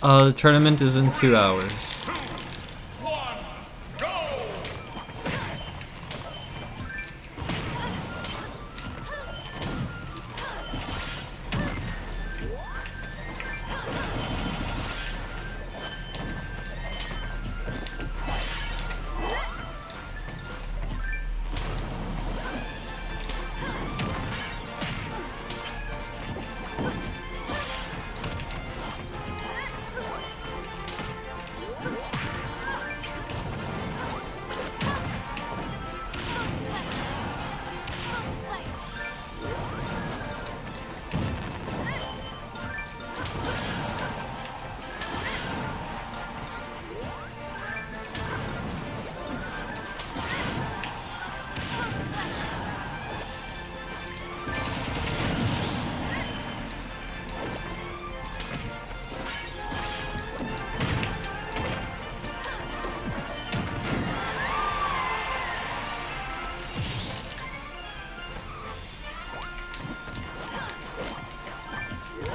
Uh, the tournament is in two hours.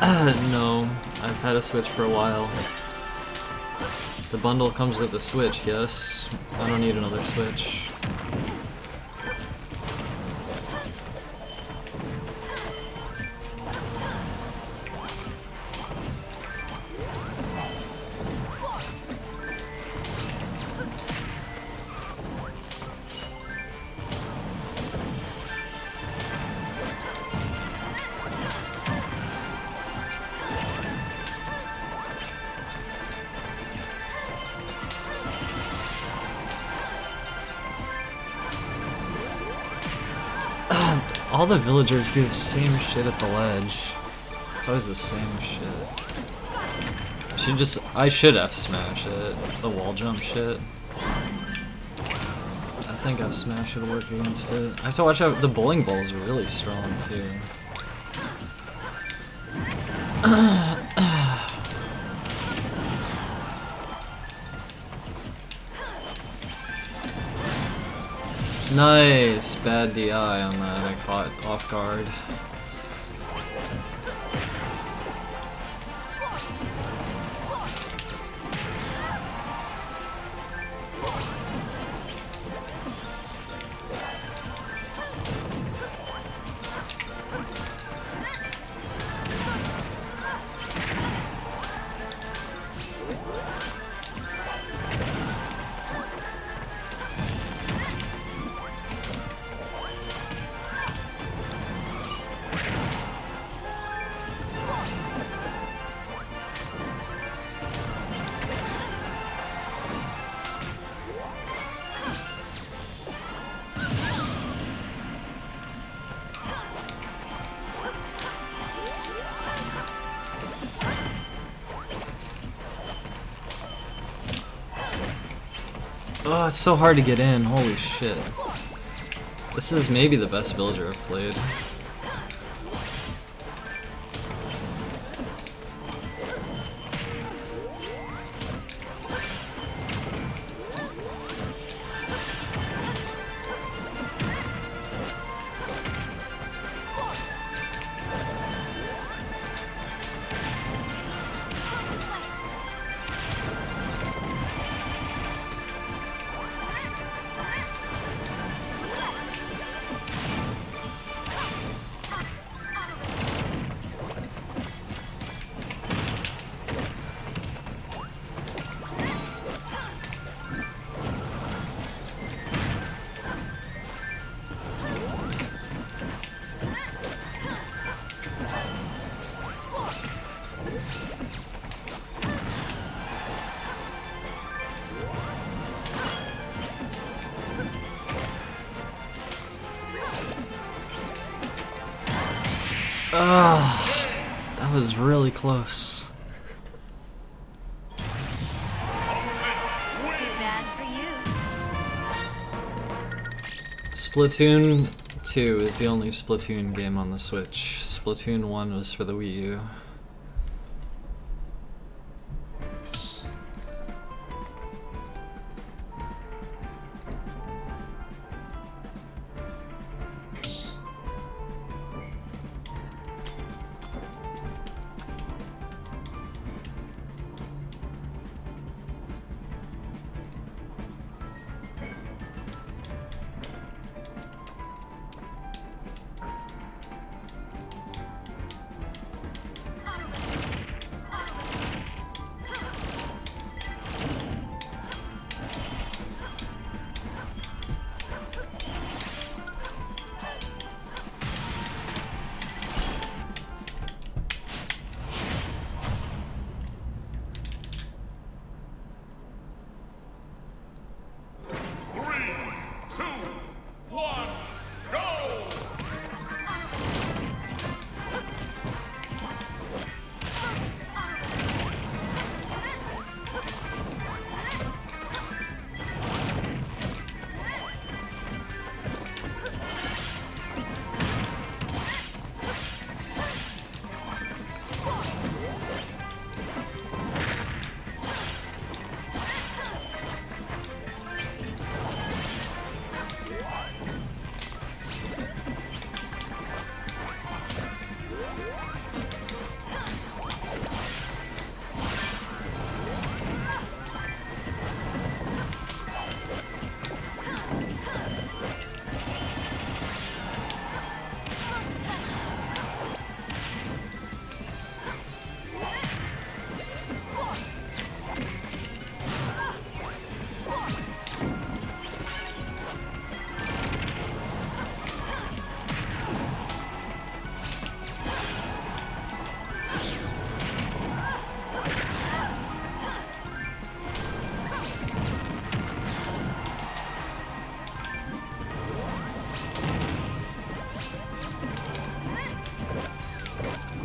Uh, no, I've had a Switch for a while. The bundle comes with the Switch, yes. I don't need another Switch. All the villagers do the same shit at the ledge. It's always the same shit. Should just I should F smash it. The wall jump shit. I think F smash should work against it. I have to watch out the bowling ball is really strong too. Nice! Bad DI on that, I caught off guard. Oh, it's so hard to get in. Holy shit. This is maybe the best villager I've played. Was really close. Too bad for you. Splatoon 2 is the only Splatoon game on the Switch. Splatoon 1 was for the Wii U.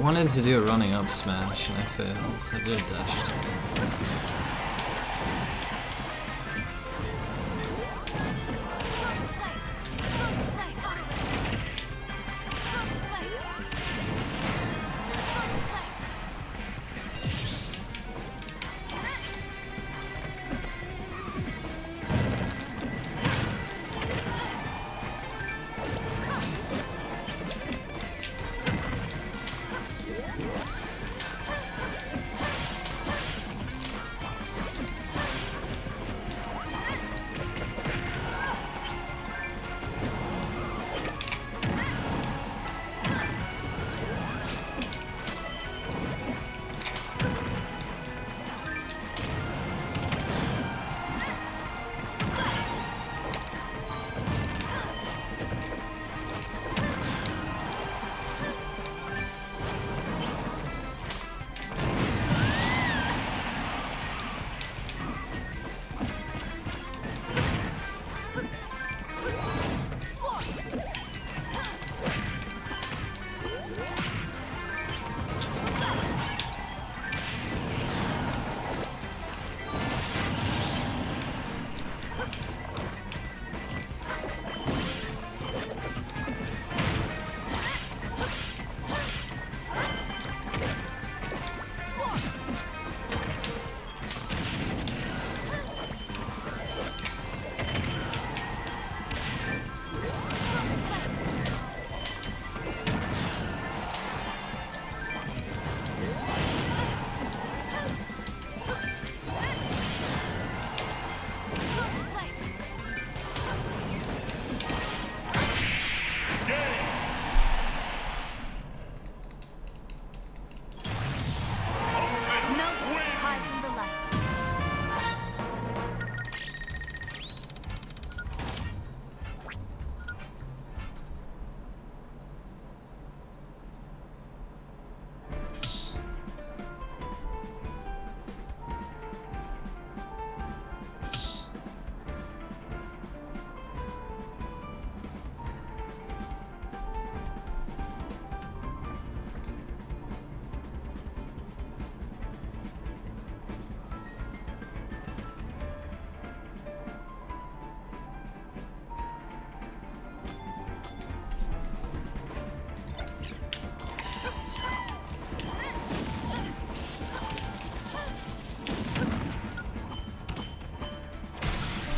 wanted to do a running up smash and I failed. I did a dash attack.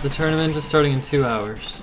The tournament is starting in two hours.